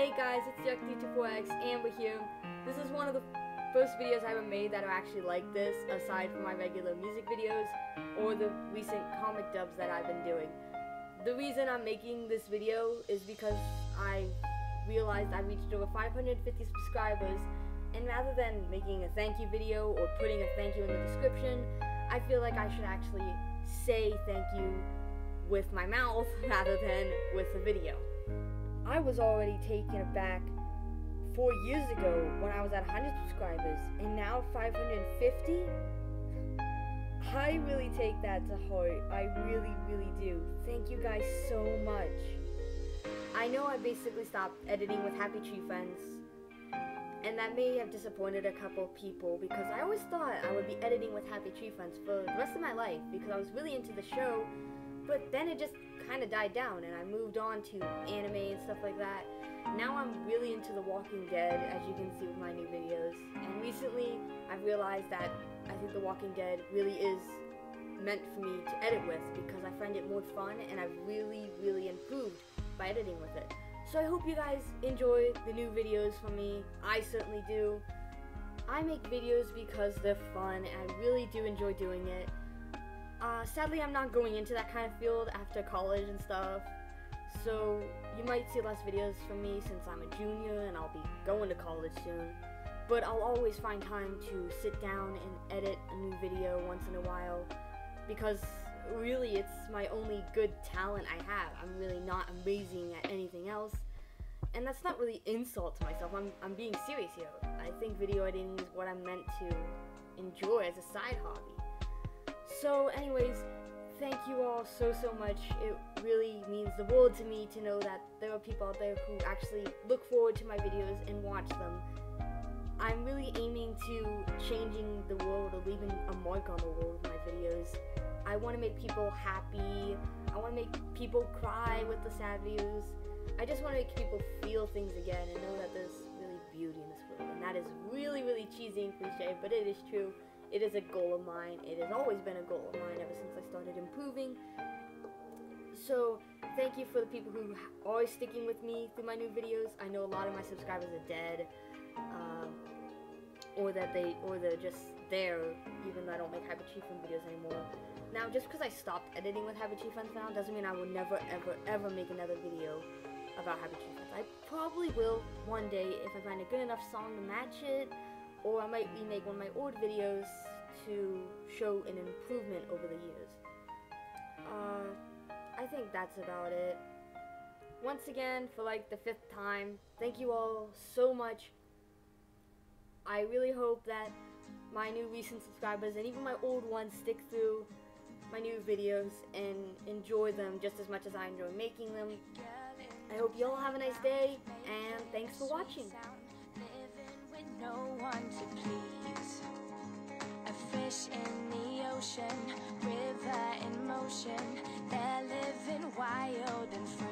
Hey guys, it's yuck324x and we're here. This is one of the first videos I ever made that are actually like this, aside from my regular music videos or the recent comic dubs that I've been doing. The reason I'm making this video is because I realized I reached over 550 subscribers and rather than making a thank you video or putting a thank you in the description, I feel like I should actually say thank you with my mouth rather than with a video. I was already taken aback four years ago when I was at 100 subscribers, and now 550? I really take that to heart. I really, really do. Thank you guys so much. I know I basically stopped editing with Happy Tree Friends, and that may have disappointed a couple people because I always thought I would be editing with Happy Tree Friends for the rest of my life because I was really into the show, but then it just kind of died down and I moved on to anime and stuff like that. Now I'm really into The Walking Dead, as you can see with my new videos. And recently, I've realized that I think The Walking Dead really is meant for me to edit with because I find it more fun and I've really, really improved by editing with it. So I hope you guys enjoy the new videos from me. I certainly do. I make videos because they're fun and I really do enjoy doing it. Uh, sadly, I'm not going into that kind of field after college and stuff. So you might see less videos from me since I'm a junior and I'll be going to college soon. But I'll always find time to sit down and edit a new video once in a while because really it's my only good talent I have. I'm really not amazing at anything else. And that's not really insult to myself. I'm, I'm being serious here. I think video editing is what I'm meant to enjoy as a side hobby. So, anyways, thank you all so, so much. It really means the world to me to know that there are people out there who actually look forward to my videos and watch them. I'm really aiming to changing the world or leaving a mark on the world with my videos. I want to make people happy. I want to make people cry with the sad videos. I just want to make people feel things again and know that there's really beauty in this world. And that is really, really cheesy and cliche, but it is true. It is a goal of mine. It has always been a goal of mine ever since I started improving. So, thank you for the people who are always sticking with me through my new videos. I know a lot of my subscribers are dead, um, or that they, or they're just there, even though I don't make Happy Tree Friends videos anymore. Now, just because I stopped editing with Happy Tree Friends now, doesn't mean I will never, ever, ever make another video about Happy Tree Friends. I probably will one day if I find a good enough song to match it or I might remake one of my old videos to show an improvement over the years. Uh, I think that's about it. Once again, for like the fifth time, thank you all so much. I really hope that my new recent subscribers and even my old ones stick through my new videos and enjoy them just as much as I enjoy making them. I hope you all have a nice day, and thanks for watching golden fruit.